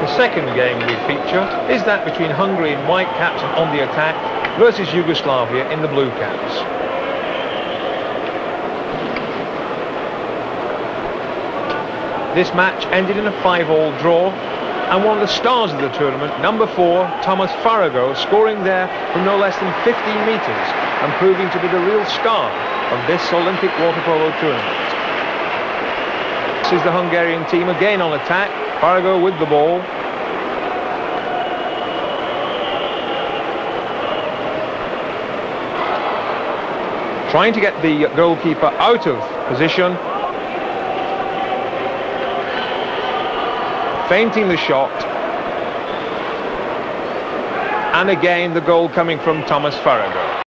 The second game we feature is that between Hungary in white caps and on the attack versus Yugoslavia in the blue caps. This match ended in a 5-all draw and one of the stars of the tournament, number four, Thomas Farago, scoring there from no less than 15 metres and proving to be the real star of this Olympic water polo tournament. This is the Hungarian team again on attack. Farago with the ball. Trying to get the goalkeeper out of position feinting the shot. And again, the goal coming from Thomas Farago.